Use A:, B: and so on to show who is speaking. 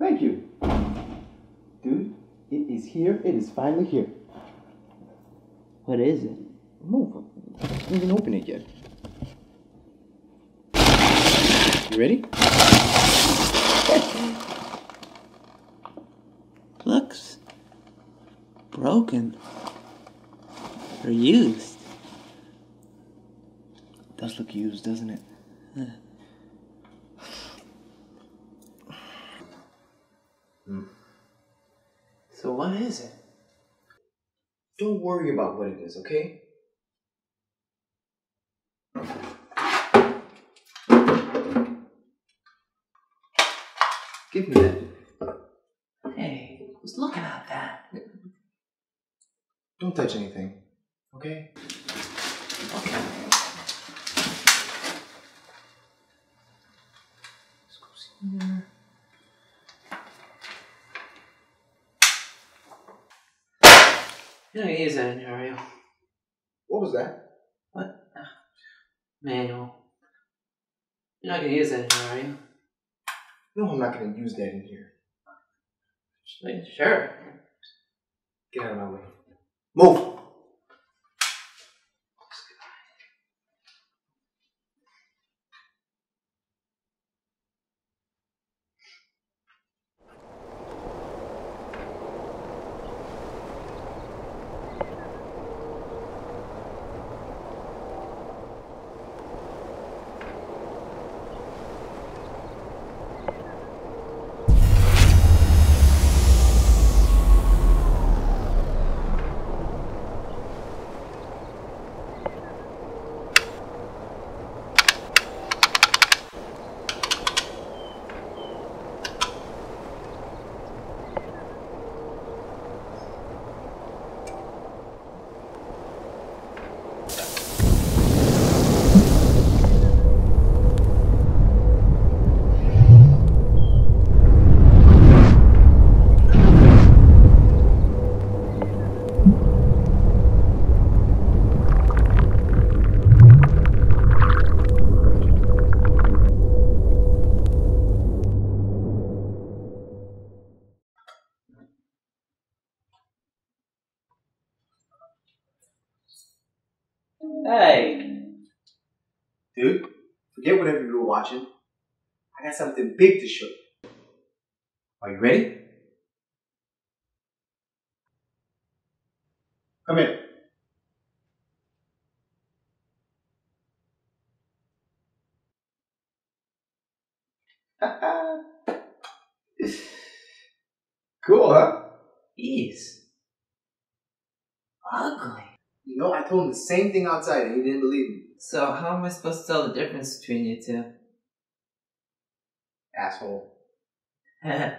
A: Thank you. Dude, it is here. It is finally here.
B: What is it?
A: Move. I didn't even open it yet. You ready?
B: Looks broken or used.
A: does look used, doesn't it? Mm.
B: So what is it?
A: Don't worry about what it is, okay? Give me that.
B: Hey, who's looking at that?
A: Don't touch anything, okay?
B: Okay.
A: Let's go see here.
B: You're not gonna use that in here, are you?
A: What was that?
B: What? Ah, Manual. You're not gonna use that in here, are you?
A: No, I'm not gonna use that in here.
B: Like, Sure.
A: Get out of my way. Move!
B: Hey.
A: Dude, forget whatever you were watching. I got something big to show you. Are you ready? Come in. cool, huh?
B: He's ugly.
A: You know, I told him the same thing outside and he didn't believe me.
B: So how am I supposed to tell the difference between you two?
A: Asshole.
B: uh,